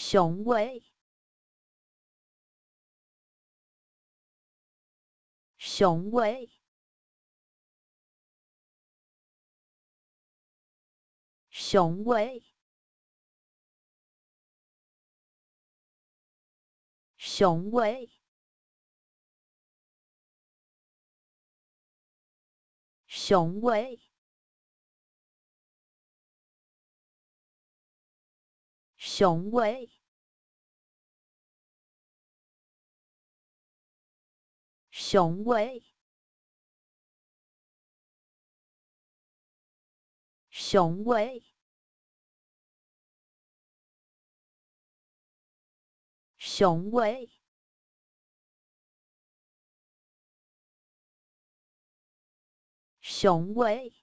雄伟，雄伟，雄伟，雄伟，雄伟。雄伟，雄伟，雄伟，雄伟，雄伟。